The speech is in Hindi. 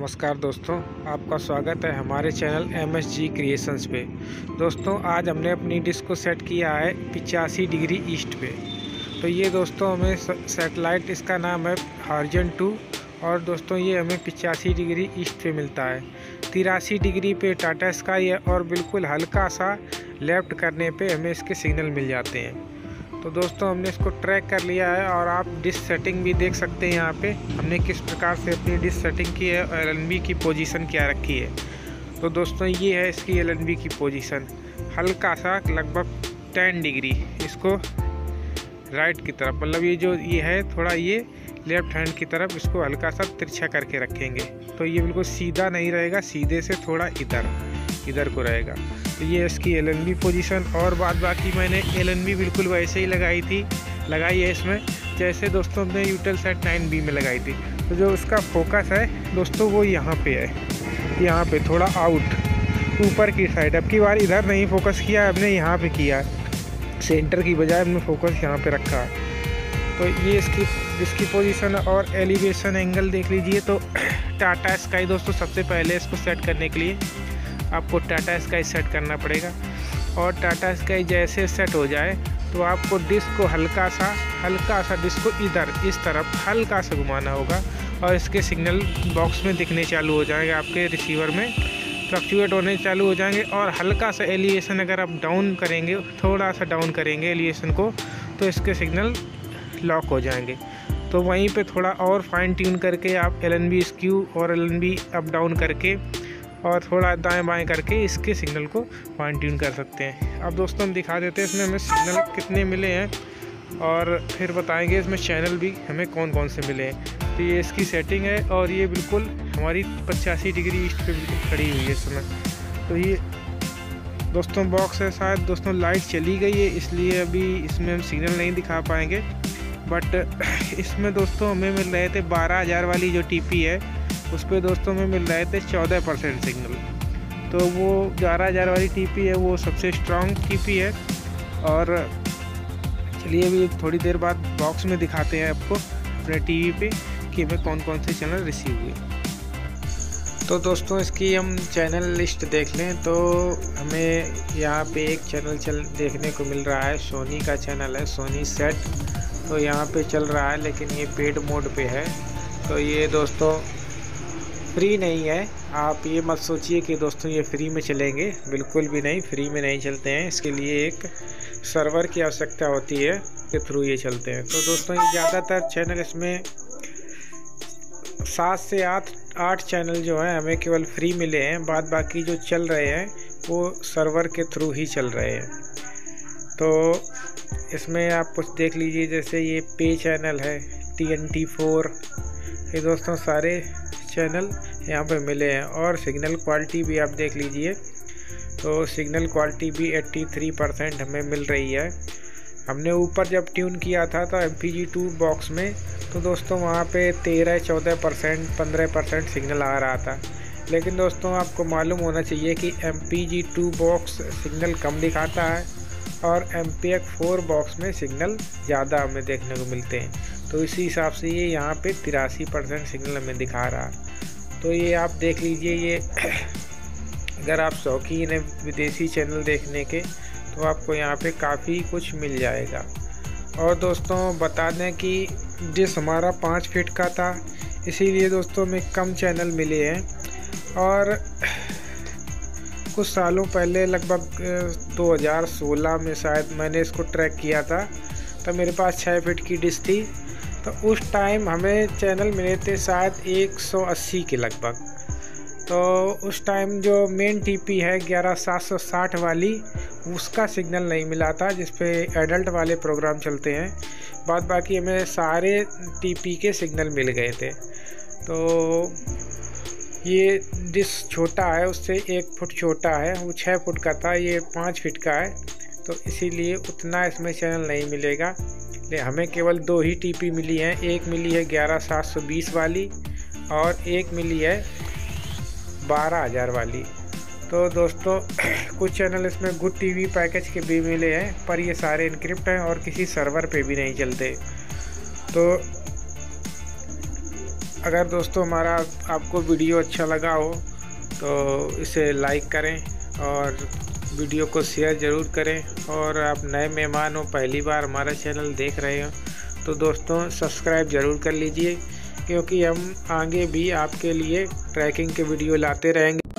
नमस्कार दोस्तों, आपका स्वागत है हमारे channel M S G creations पे। दोस्तों, आज हमने अपनी डिस्क को सेट किया है पिचासी डिग्री ईस्ट पे। तो ये दोस्तों हमें सेटेलाइट, इसका नाम है हार्जन टू और दोस्तों ये हमें पिचासी डिग्री ईस्ट पे मिलता है। तिरासी डिग्री पे टाटा स्काई है और बिल्कुल हल्का सा लेफ़्ट करने पे हमें इसके सिग्नल मिल जाते हैं। तो दोस्तों, हमने इसको ट्रैक कर लिया है और आप डिस सेटिंग भी देख सकते हैं यहाँ पे। हमने किस प्रकार से अपनी डिस सेटिंग की है और एल की पोजीशन क्या रखी है। तो दोस्तों, ये है इसकी एल की पोजीशन हल्का सा लगभग टेन डिग्री इसको राइट की तरफ़ मतलब ये जो ये है, थोड़ा ये लेफ़्ट हैंड की तरफ़, इसको हल्का सा तिरछा करके रखेंगे। तो ये बिल्कुल सीधा नहीं रहेगा, सीधे से थोड़ा इधर। इधर को रहेगा। तो ये इसकी एल पोजीशन और बाद बाकी मैंने एल बिल्कुल वैसे ही लगाई थी। लगाई है इसमें। जैसे दोस्तों हमने यूटल सेट नाइन बी में लगाई थी। तो जो उसका फोकस है, दोस्तों वो यहाँ पे है। यहाँ पे थोड़ा आउट ऊपर की साइड अब की बार इधर नहीं फोकस किया, हमने यहाँ पे किया। सेंटर की बजाय हमने फोकस यहाँ पे रखा। तो ये इसकी इसकी पोजीशन और एलिवेशन एंगल देख लीजिए तो टाटा स्काई दोस्तों सबसे पहले इसको सेट करने के लिए आपको टाटा स्काई सेट करना पड़ेगा। और टाटा स्काई जैसे सेट हो जाए तो आपको डिस्क को हल्का सा हल्का सा डिस्क को इधर, इस तरफ़ हल्का सा घुमाना होगा। और इसके सिग्नल बॉक्स में दिखने चालू हो जाएँगे, आपके रिसीवर में फ्लक्चुएट होने चालू हो जाएँगे। और हल्का सा एलिएशन अगर आप डाउन करेंगे, थोड़ा सा डाउन करेंगे एलिएशन को तो इसके सिग्नल लॉक हो जाएँगे। तो वहीं पे थोड़ा और फाइन ट्यून करके आप एल एन बी स्क्यू और L N B up down करके और थोड़ा दाएँ बाएँ करके इसके सिग्नल को फाइन ट्यून कर सकते हैं। अब दोस्तों हम दिखा देते हैं इसमें हमें सिग्नल कितने मिले हैं और फिर बताएँगे इसमें चैनल भी हमें कौन कौन से मिले हैं। तो ये इसकी सेटिंग है और ये बिल्कुल हमारी पचासी डिग्री ईस्ट पे खड़ी हुई है इस समय। तो ये दोस्तों बॉक्स है शायद। दोस्तों लाइट चली गई है, इसलिए अभी इसमें हम सिग्नल नहीं दिखा पाएँगे। बट इसमें दोस्तों हमें मिल रहे थे बारह हज़ार वाली जो टीपी है उस पर दोस्तों में मिल रहे थे चौदह परसेंट सिग्नल। तो वो ग्यारह हज़ार वाली टीपी है, वो सबसे स्ट्रॉन्ग टीपी है। और चलिए अभी थोड़ी देर बाद बॉक्स में दिखाते हैं आपको अपने टीवी पे कि हमें कौन कौन से चैनल रिसीव हुए। तो दोस्तों, इसकी हम चैनल लिस्ट देख लें तो हमें यहाँ पे एक चैनल चल देखने को मिल रहा है। सोनी का चैनल है सोनी सेट तो यहाँ पे चल रहा है, लेकिन ये पेड मोड पे है। तो ये दोस्तों फ्री नहीं है। आप ये मत सोचिए कि दोस्तों ये फ्री में चलेंगे। बिल्कुल भी नहीं, फ्री में नहीं चलते हैं। इसके लिए एक सर्वर की आवश्यकता होती है के थ्रू ये चलते हैं। तो दोस्तों, ये ज़्यादातर चैनल इसमें सात से आठ आठ चैनल जो हैं, हमें केवल फ्री मिले हैं। बाद बाकी जो चल रहे हैं, वो सर्वर के थ्रू ही चल रहे हैं। तो इसमें आप कुछ देख लीजिए, जैसे ये पे चैनल है टी एन फोर ये दोस्तों सारे चैनल यहाँ पे मिले हैं और सिग्नल क्वालिटी भी आप देख लीजिए। तो सिग्नल क्वालिटी भी 83 परसेंट हमें मिल रही है। हमने ऊपर जब ट्यून किया था तो एम पी बॉक्स में तो दोस्तों वहाँ पे तेरह, चौदह परसेंट, पंद्रह परसेंट सिग्नल आ रहा था। लेकिन दोस्तों आपको मालूम होना चाहिए कि एम पी बॉक्स सिग्नल कम दिखाता है और एम पी बॉक्स में सिग्नल ज़्यादा हमें देखने को मिलते हैं। तो इसी हिसाब से ये यहाँ पे तिरासी परसेंट सिग्नल हमें दिखा रहा। है तो ये आप देख लीजिए ये, अगर आप शौकीन है विदेशी चैनल देखने के तो आपको यहाँ पे काफ़ी कुछ मिल जाएगा। और दोस्तों, बता दें कि जिस हमारा पाँच फीट का था, इसीलिए दोस्तों में कम चैनल मिले हैं। और कुछ सालों पहले, लगभग 2016 में शायद मैंने इसको ट्रैक किया था तब मेरे पास छः फीट की डिश थी। तो उस टाइम हमें चैनल मिले थे शायद 180 के लगभग। तो उस टाइम जो मेन टीपी है, ग्यारह सात सौ साठ वाली, उसका सिग्नल नहीं मिला था, जिस पे एडल्ट वाले प्रोग्राम चलते हैं। बाद बाकी हमें सारे टीपी के सिग्नल मिल गए थे। तो ये डिस छोटा है, उससे एक फुट छोटा है, वो छः फुट का था, ये पाँच फीट का है। तो इसीलिए उतना इसमें चैनल नहीं मिलेगा। हमें केवल दो ही टीपी मिली हैं। एक मिली है ग्यारह सात सौ बीस वाली और एक मिली है बारह हज़ार वाली। तो दोस्तों, कुछ चैनल इसमें गुड टीवी पैकेज के भी मिले हैं, पर ये सारे इनक्रिप्ट हैं और किसी सर्वर पे भी नहीं चलते। तो अगर दोस्तों हमारा आपको वीडियो अच्छा लगा हो तो इसे लाइक करें और वीडियो को शेयर ज़रूर करें और आप नए मेहमान हो, पहली बार हमारा चैनल देख रहे हो तो दोस्तों, सब्सक्राइब ज़रूर कर लीजिए, क्योंकि हम आगे भी आपके लिए ट्रैकिंग के वीडियो लाते रहेंगे।